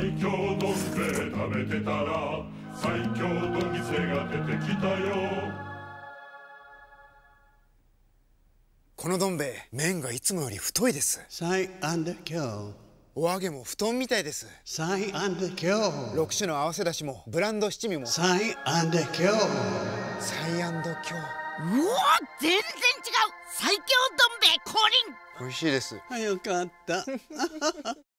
最強どん兵衛食べてたら最強どん店が出てきたよ。このどん兵衛麺がいつもより太いです。最お揚げも布団みたいです。最6種の合わせだしもブランド七味も。最安で今日。サイア今日。うわ全然違う。最強どん兵衛降臨。美味しいです。よかった。